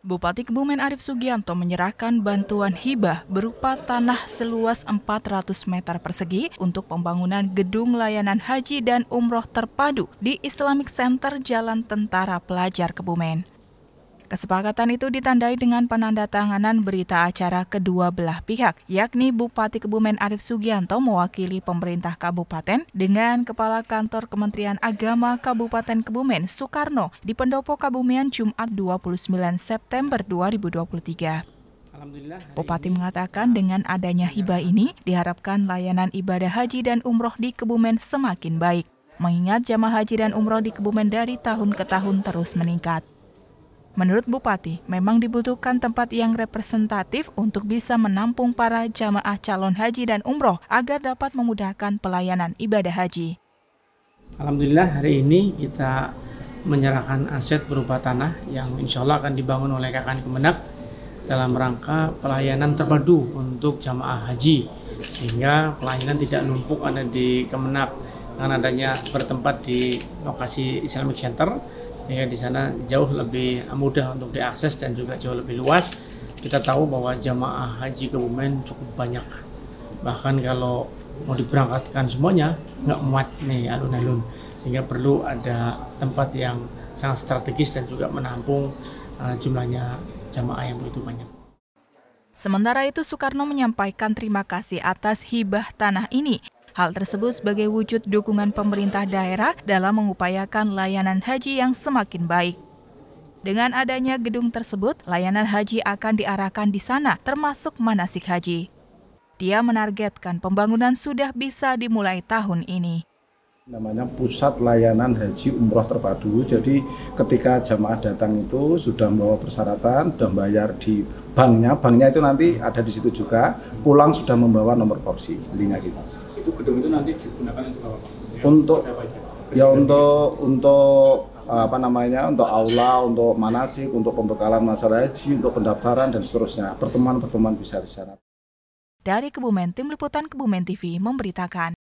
Bupati Kebumen Arif Sugianto menyerahkan bantuan hibah berupa tanah seluas 400 meter persegi untuk pembangunan gedung layanan haji dan umroh terpadu di Islamic Center Jalan Tentara Pelajar Kebumen. Kesepakatan itu ditandai dengan penandatanganan berita acara kedua belah pihak, yakni Bupati Kebumen Arif Sugianto mewakili pemerintah kabupaten dengan Kepala Kantor Kementerian Agama Kabupaten Kebumen Soekarno di Pendopo Kabumen Jumat 29 September 2023. Bupati mengatakan dengan adanya hibah ini diharapkan layanan ibadah haji dan umroh di Kebumen semakin baik. Mengingat jamaah haji dan umroh di Kebumen dari tahun ke tahun terus meningkat. Menurut Bupati, memang dibutuhkan tempat yang representatif untuk bisa menampung para jamaah calon haji dan umroh agar dapat memudahkan pelayanan ibadah haji. Alhamdulillah hari ini kita menyerahkan aset berupa tanah yang insya Allah akan dibangun oleh KKN Kemenak dalam rangka pelayanan terpadu untuk jamaah haji sehingga pelayanan tidak numpuk ada di Kemenak dengan adanya bertempat di lokasi Islamic Center sehingga di sana jauh lebih mudah untuk diakses dan juga jauh lebih luas. Kita tahu bahwa jamaah haji Kebumen cukup banyak. Bahkan kalau mau diberangkatkan semuanya nggak muat nih alun-alun sehingga perlu ada tempat yang sangat strategis dan juga menampung uh, jumlahnya jamaah yang begitu banyak. Sementara itu Soekarno menyampaikan terima kasih atas hibah tanah ini Hal tersebut sebagai wujud dukungan pemerintah daerah dalam mengupayakan layanan haji yang semakin baik. Dengan adanya gedung tersebut, layanan haji akan diarahkan di sana, termasuk manasik haji. Dia menargetkan pembangunan sudah bisa dimulai tahun ini namanya pusat layanan haji umroh terpadu. Jadi ketika jamaah datang itu sudah membawa persyaratan, sudah bayar di banknya, banknya itu nanti ada di situ juga. Pulang sudah membawa nomor porsi, intinya gitu. Itu gedung itu nanti digunakan untuk apa Pak? Ya, untuk ya untuk untuk apa namanya untuk aula, untuk manasik, untuk pembekalan masalah haji, untuk pendaftaran dan seterusnya. Pertemuan-pertemuan bisa di sana. Dari Kebumen, Tim Liputan Kebumen TV memberitakan.